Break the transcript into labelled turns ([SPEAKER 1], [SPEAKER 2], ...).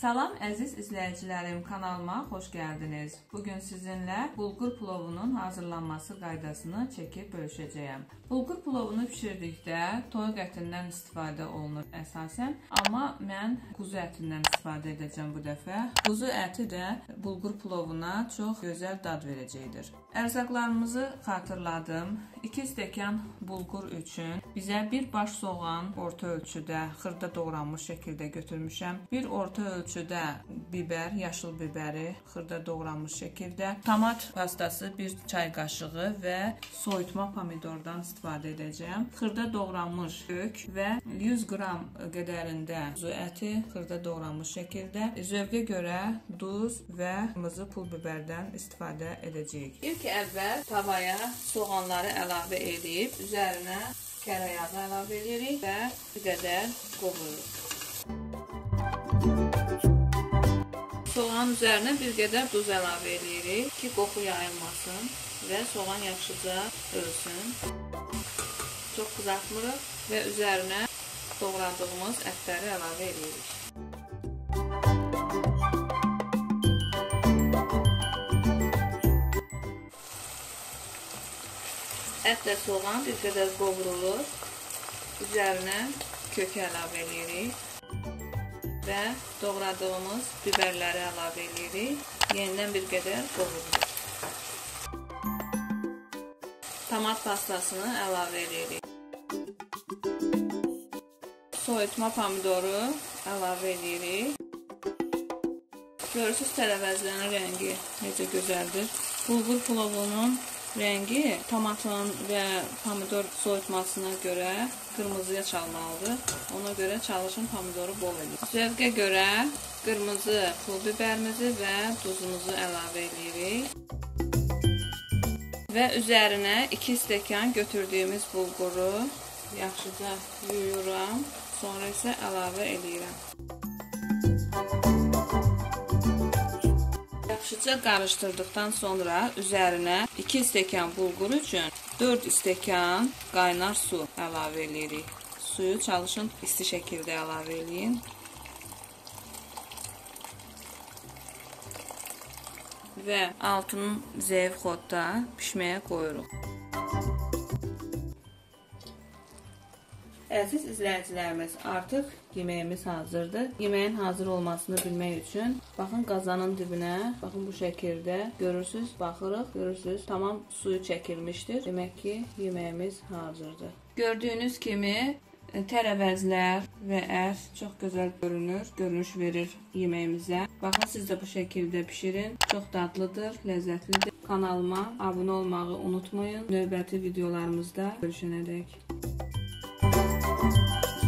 [SPEAKER 1] Salam əziz izləyicilərim, kanalıma xoş gəldiniz. Bu gün sizinlə bulgur plovunun hazırlanması qaydasını çəkib bölüşəcəyəm. Bulgur plovunu bişirdikdə toyuq ətindən istifadə olunur əsasən, amma mən quzu ətindən istifadə edəcəm bu dəfə. Quzu əti də bulgur plovuna çox gözəl dad verəcəkdir. Ərzaqlarımızı xatırladım. 2 stəkan bulgur üçün bizə bir baş soğan orta ölçüdə xırda doğranmış şəkildə götürmüşəm. Bir orta ölçüdə bibər, yaşıl bibəri xırda doğranmış şəkildə, tomat pastası 1 çay qaşığı və soyutma pomidordan istifadə edəcəm. Xırda doğranmış kök və 100 qram qədərində quzu əti xırda doğranmış şəkildə zövqə görə duz və qırmızı pul bibərdən istifadə edəcəyik. İlk əvvəl tavaya soğanları əlavə edib üzərinə kərə yağı əlavə edirik və bir qədər qovururuq. Soğanın üzərinə bir qədər duz əlavə edirik ki, qoxu yayılmasın və soğan yaxşıca ölsün. Çox qızartmırıq və üzərinə doğradığımız ətləri əlavə edirik. Ətlə soğan bir qədər qovurulur. Üzərinə kökü əlavə edirik və doğradığımız biberləri əlavə edirik. Yenidən bir qədər qovurulur. Tomat pastasını əlavə edirik. Soyutma pomidoru əlavə edirik. Görürsüz tərəvəzlərin rəngi necə gözəldir. Bulgur plovunun rəngi tomatın və pomidor soyutmasına görə qırmızıya çalmalıdır. Ona görə çalışın pomidoru bol edin. Zövqə görə qırmızı pul biberimizi və duzumuzu əlavə edirik. Və üzərinə 2 stəkan götürdüyümüz bulguru yaxşıca yuyuram. Sonra isə əlavə edirəm. Yaxşıca qarışdırdıqdan sonra üzərinə 2 stəkan bulgur üçün 4 stəkan qaynar su əlavə edirik. Suyu çalışın isti şəkildə əlavə eləyin. Və altını zəif xodda bişməyə qoyuruq. Əziz izləyicilərimiz, artıq yeməyimiz hazırdır. Yeməyin hazır olmasını bilmək üçün baxın qazanın dibinə, baxın bu şəkildə görürsüz, baxırıq, görürsüz, tamam suyu çəkilmişdir. Demək ki, yeməyimiz hazırdır. Gördüyünüz kimi tərəvəzlər və ət çox gözəl görünür, görünüş verir yeməyimizə. Baxın, siz də bu şəkildə bişirin. Çox dadlıdır, ləzzətlidir. Kanalıma abunə olmağı unutmayın. Növbəti videolarımızda görüşənədək. Música